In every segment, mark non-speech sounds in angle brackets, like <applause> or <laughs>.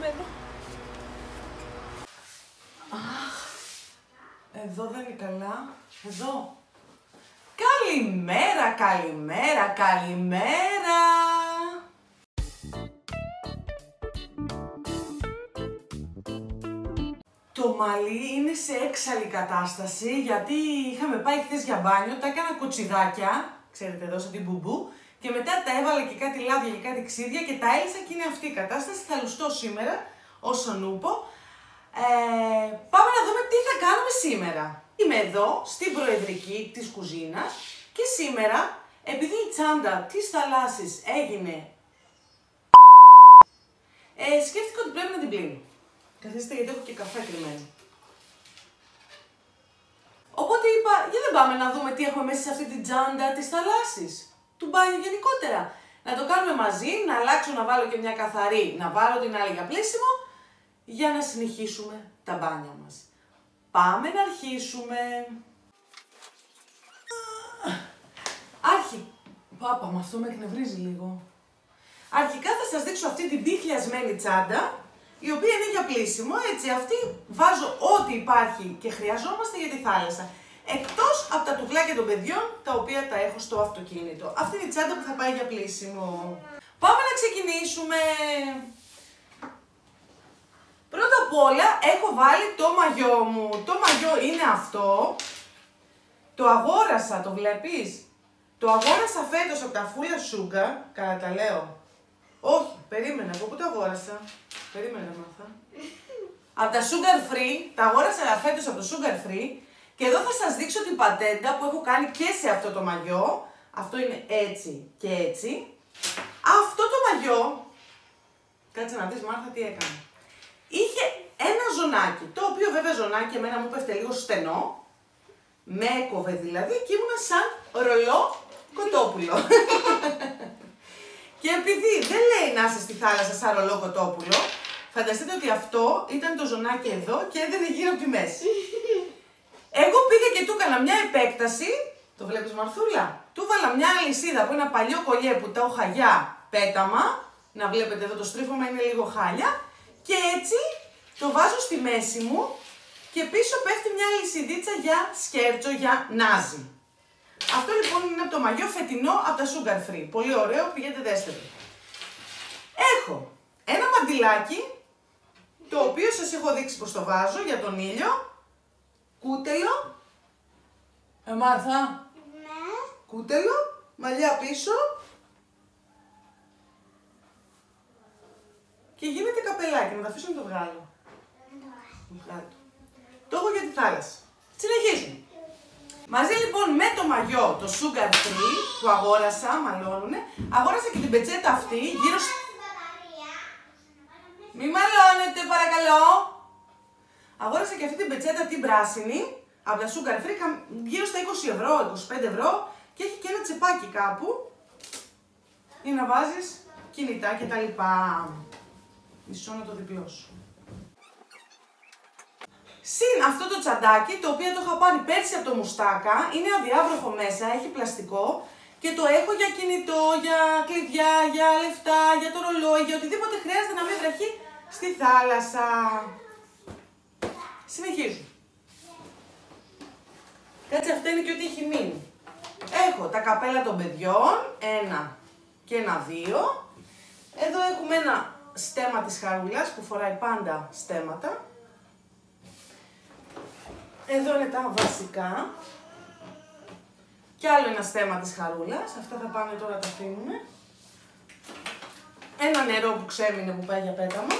καμένο. Εδώ δεν είναι καλά. Εδώ. Καλημέρα, καλημέρα, καλημέρα. Το μαλλί είναι σε έξαλλη κατάσταση γιατί είχαμε πάει χθες για μπάνιο, τα έκανα κουτσιδάκια, ξέρετε εδώ σαν την μπουμπού, και μετά τα έβαλα και κάτι λάδια και κάτι ξύδια και τα έλυσα και είναι αυτή η κατάσταση. Θα λουστώ σήμερα όσον ούπο. Ε, πάμε να δούμε τι θα κάνουμε σήμερα. Είμαι εδώ στην προεδρική της κουζίνας και σήμερα, επειδή η τσάντα της θαλάσσης έγινε ε, σκέφτηκα ότι πρέπει να την πλύνω. Καθίστε γιατί έχω και καφέ κρυμμένο. Οπότε είπα, για δεν πάμε να δούμε τι έχουμε μέσα σε αυτή την τσάντα της θαλάσσης. Του μπάνιου γενικότερα. Να το κάνουμε μαζί, να αλλάξω να βάλω και μια καθαρή, να βάλω την άλλη για πλήσιμο, για να συνεχίσουμε τα μπάνια μας. Πάμε να αρχίσουμε. Άρχι. Πάπα, με αυτό με εκνευρίζει λίγο. Αρχικά θα σας δείξω αυτή την πιχλιασμένη τσάντα, η οποία είναι για πλήσιμο, έτσι, αυτή βάζω ό,τι υπάρχει και χρειαζόμαστε για τη θάλασσα. Εκτός από τα τουβλάκια των παιδιών, τα οποία τα έχω στο αυτοκίνητο. Αυτή είναι η τσάντα που θα πάει για πλήσιμο. Πάμε να ξεκινήσουμε. Πρώτα απ' όλα έχω βάλει το μαγιό μου. Το μαγιό είναι αυτό. Το αγόρασα, το βλέπεις; Το αγόρασα φέτος από τα φούλα σούγκα, κατά τα λέω. Όχι, περίμενα, από πού το αγόρασα; Περίμενα να μάθα. από τα sugar free, τα αγόρασα φέτος από το sugar free και εδώ θα σας δείξω την πατέντα που έχω κάνει και σε αυτό το μαγιό. Αυτό είναι έτσι και έτσι. Αυτό το μαγιό, κάτσε να δεις Μάρθα τι έκανε. Είχε ένα ζωνάκι, το οποίο βέβαια ζωνάκι εμένα μου πέφτε λίγο στενό, με έκοβε δηλαδή και ήμουνα σαν ρολό κοτόπουλο. <laughs> και επειδή δεν λέει να είσαι στη θάλασσα σαν ρολό κοτόπουλο, φανταστείτε ότι αυτό ήταν το ζωνάκι εδώ και έδαινε γύρω από τη μέση. Εγώ πήγα και του έκανα μια επέκταση, το βλέπεις Μαρθούλα, του βάλα μια αλυσίδα από ένα παλιό κολλιέ που τα έχω χαγιά πέταμα, να βλέπετε εδώ το στρίφωμα είναι λίγο χάλια, και έτσι το βάζω στη μέση μου και πίσω πέφτει μια λυσιδίτσα για σκέρτσο, για νάζι. Αυτό λοιπόν είναι από το μαγιό φετινό από τα Sugar Free. Πολύ ωραίο, πηγαίνετε δέστε το. Έχω ένα μαντιλάκι, το οποίο σας έχω δείξει πως το βάζω για τον ήλιο. Κούτελο. Ε, Μάρθα. Ναι. Κούτελο. Μαλλιά πίσω. Και γίνεται καπελάκι. Να τα αφήσω να το βγάλω. Βγάλω. Το έχω για τη θάλασσα. Συνεχίζουμε. Μαζί λοιπόν με το μαγιό, το Sugar Free που αγόρασα, μαλώνουνε, αγόρασα και την πετσέτα αυτή γύρω στο... Μη μαλώνετε παρακαλώ. Αγόρασα και αυτή την πετσέτα την πράσινη από τα Sugar Free γύρω στα 20 ευρώ, 25 ευρώ και έχει και ένα τσεπάκι κάπου για να βάζεις κινητά και τα λοιπά. Μισό να το διπλώσω. Συν αυτό το τσαντάκι, το οποίο το είχα πάρει πέρσι από το μουστάκα, είναι αδιάβροχο μέσα, έχει πλαστικό και το έχω για κινητό, για κλειδιά, για λεφτά, για το ρολόι, για οτιδήποτε χρειάζεται να μην βραχεί στη θάλασσα. Συνεχίζω. Κάτσε αυτό είναι και ό,τι έχει μείνει. Έχω τα καπέλα των παιδιών, ένα και ένα δύο. Εδώ έχουμε ένα στέμα της χαρούλας που φοράει πάντα στέματα. Εδώ είναι τα βασικά. Και άλλο ένα στέμα της χαρούλας. Αυτά θα πάνε τώρα τα αφήνουμε. Ένα νερό που ξέμεινε που πάει για πέταμα.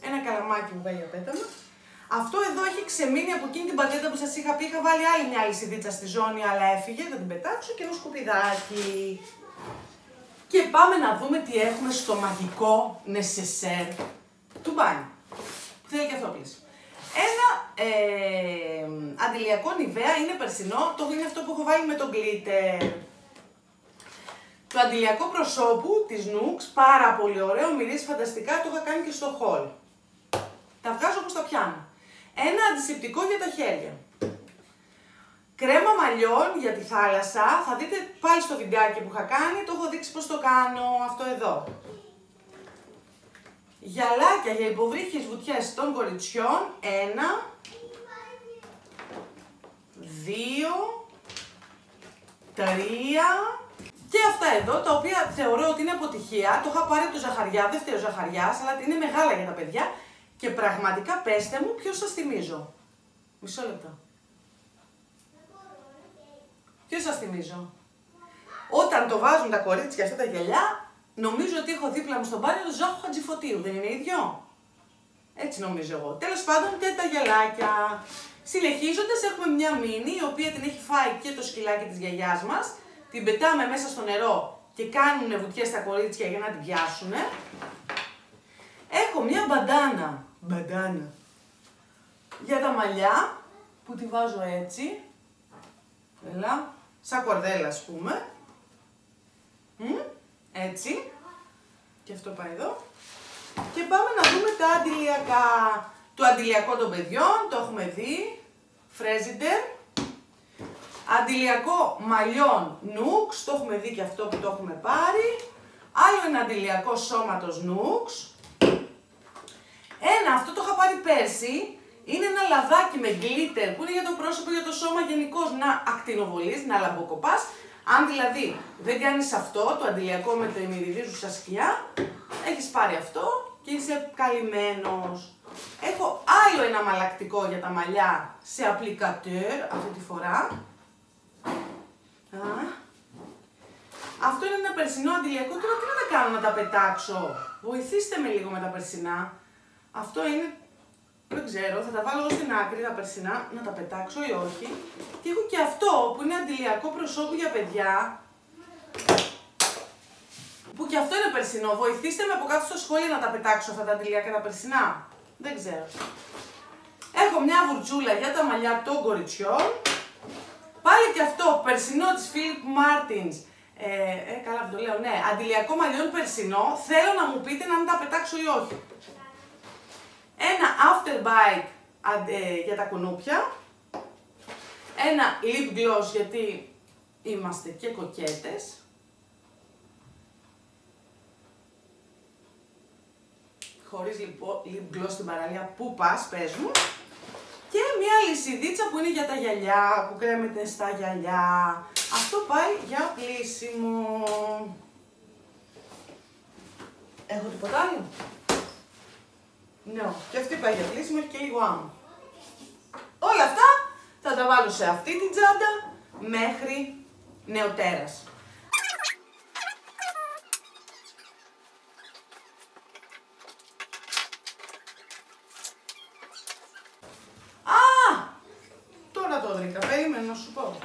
Ένα καλαμάκι που πάει για πέταμα. Αυτό εδώ έχει ξεμείνει από εκείνη την πατέντα που σας είχα πει. Είχα βάλει άλλη μια αλυσιδίτσα στη ζώνη, αλλά έφυγε. Θα την πετάξω και ένα σκουπιδάκι. Και πάμε να δούμε τι έχουμε στο μαγικό νεσεσέρ του μπάνιου. Θέλει και αυτό πλήσει. Ένα ε, αντιλιακό νιβέα είναι περσινό, το είναι αυτό που έχω βάλει με τον glitter. Το αντιλιακό προσώπου της Nux, πάρα πολύ ωραίο, μυρίζει φανταστικά, το είχα κάνει και στο haul. Τα βγάζω όπως τα πιάνω. Ένα αντισηπτικό για τα χέρια. Κρέμα μαλλιών για τη θάλασσα, θα δείτε πάλι στο βιντεάκι που είχα κάνει, το έχω δείξει πώς το κάνω, αυτό εδώ. Γυαλάκια για υποβρύχιες βουτιές των κοριτσιών, ένα, δύο, τρία και αυτά εδώ, τα οποία θεωρώ ότι είναι αποτυχία. Το είχα πάρει από το Ζαχαριά, δεν φταίει ο Ζαχαριάς, αλλά είναι μεγάλα για τα παιδιά. Και πραγματικά πέστε μου ποιος σας θυμίζω. Μισό λεπτό. Ποιος σας θυμίζω. Όταν το βάζουν τα κορίτσια αυτά τα γυαλιά, νομίζω ότι έχω δίπλα μου στον μπάνιο το Ζάχο Χατζηφωτίου, δεν είναι ίδιο; Έτσι νομίζω εγώ. Τέλος πάντων και τα γυαλάκια. Συνεχίζοντας, έχουμε μια μήνυ η οποία την έχει φάει και το σκυλάκι της γιαγιάς μας. Την πετάμε μέσα στο νερό και κάνουν βουτιές στα κορίτσια για να την πιάσουν. Έχω μια μπαντάνα. Μπαντάνα. Για τα μαλλιά που τη βάζω έτσι. Έλα. Σαν κορδέλα ας πούμε. έτσι. Και αυτό πάει εδώ. Και πάμε να δούμε τα αντιλιακά. Το αντιλιακό των παιδιών, το έχουμε δει. Φρέζιντερ. Αντιλιακό μαλλιών νουξ, το έχουμε δει και αυτό που το έχουμε πάρει. Άλλο ένα αντιλιακό σώματος νουξ. Ένα, αυτό το είχα πάρει πέρσι, είναι ένα λαδάκι με γκλίτερ που είναι για το πρόσωπο, για το σώμα γενικώς να ακτινοβολείς, να λαμποκοπάς. Αν δηλαδή δεν κάνεις αυτό, το αντιλιακό με το ημιριδίζουσα σκιά, έχεις πάρει αυτό και είσαι καλυμμένος. Έχω άλλο ένα μαλακτικό για τα μαλλιά σε applicateur αυτή τη φορά. Αυτό είναι ένα περσινό αντιλιακό. Τώρα τι να τα κάνω να τα πετάξω; Βοηθήστε με λίγο με τα περσινά. Αυτό είναι δεν ξέρω, θα τα βάλω εδώ στην άκρη τα περσινά, να τα πετάξω ή όχι. Και έχω και αυτό που είναι αντιλιακό προσώπου για παιδιά. Που και αυτό είναι περσινό. Βοηθήστε με από κάτω στο σχόλιο να τα πετάξω αυτά τα αντιλιακά τα περσινά. Δεν ξέρω. Έχω μια βουρτσούλα για τα μαλλιά των κοριτσιών. Πάλι και αυτό, περσινό της Philip Martins. Ε, ε, καλά που το λέω, ναι. Αντιλιακό μαλλιών περσινό. Θέλω να μου πείτε να μην τα πετάξω ή όχι ένα after bite ε, για τα κουνούπια, ένα lip gloss γιατί είμαστε και κοκέτες, χωρίς lip gloss στην παραλία, πού πας, πες μου, και μια λυσιδίτσα που είναι για τα γυαλιά, που κρέμεται στα γυαλιά. Αυτό πάει για πλήσιμο. Έχω τίποτα άλλο; Ναι, και αυτή πάει για κλείσιμο και λίγο άμμο. Όλα αυτά θα τα βάλω σε αυτή την τσάντα μέχρι νεοτέρας. Α! Τώρα το βρήκα, περίμενα να σου πω.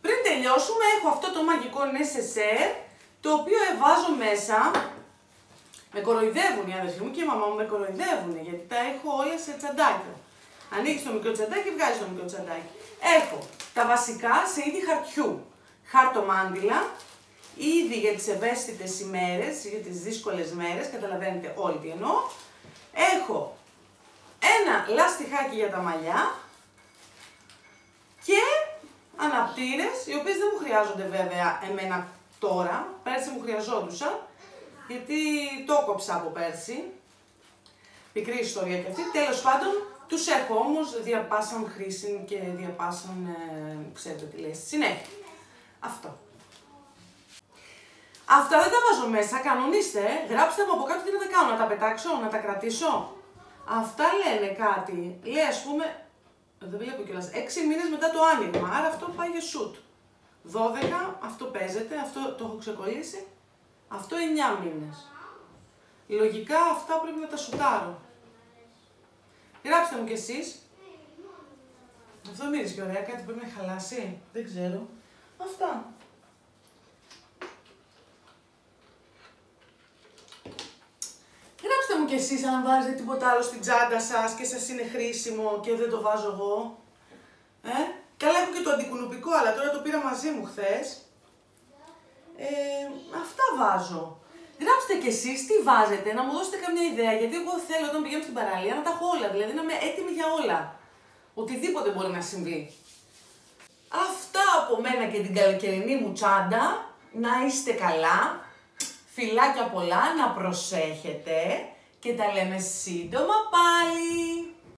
Πριν τελειώσουμε έχω αυτό το μαγικό necessaire το οποίο εβάζω μέσα, με κοροϊδεύουν οι αδερφοί μου και η μαμά μου με κοροϊδεύουν γιατί τα έχω όλα σε τσαντάκια. Ανοίγεις το μικρό τσαντάκι, βγάζεις το μικρό τσαντάκι. Έχω τα βασικά σε είδη χαρτιού. Χάρτο μάντιλα, ήδη για τις ευαίσθητες ημέρες, για τις δύσκολες μέρες, καταλαβαίνετε όλοι τι εννοώ. Έχω ένα λαστιχάκι για τα μαλλιά και αναπτήρες, οι οποίες δεν μου χρειάζονται βέβαια εμένα τώρα, πέρσι μου χρειαζόντουσαν, γιατί το κόψα από πέρσι. Πικρή ιστορία και αυτή. Τέλος πάντων, τους έχω όμως διαπάσαν χρήση και διαπάσαν, ε, ξέρετε τι λέει, στη συνέχεια. Αυτό. Αυτά δεν τα βάζω μέσα, κανονίστε, γράψτε μου από κάτω τι να τα κάνω, να τα πετάξω, να τα κρατήσω. Αυτά λένε κάτι, λέει ας πούμε, δεν βλέπω κιόλας, 6 μήνες μετά το άνοιγμα, άρα αυτό πάει για shoot. 12, αυτό παίζεται, αυτό το έχω ξεκολλήσει. Αυτό 9 μήνες. Λογικά αυτά πρέπει να τα σουτάρω. Γράψτε μου κι εσείς. Αυτό μυρίζει και ωραία, κάτι πρέπει να χαλάσει. Δεν ξέρω. Αυτά. Γράψτε μου κι εσείς αν βάζετε τίποτα άλλο στην τσάντα σας και σας είναι χρήσιμο και δεν το βάζω εγώ. Ε? Καλά έχω και το αντικουνουπικό, αλλά τώρα το πήρα μαζί μου χθες. Ε, αυτά βάζω. Γράψτε κι εσείς τι βάζετε, να μου δώσετε καμιά ιδέα, γιατί εγώ θέλω όταν πηγαίνω στην παραλία να τα έχω όλα, δηλαδή να είμαι έτοιμη για όλα. Οτιδήποτε μπορεί να συμβεί. Αυτά από μένα και την καλοκαιρινή μου τσάντα. Να είστε καλά. Φιλάκια πολλά, να προσέχετε και τα λέμε σύντομα πάλι.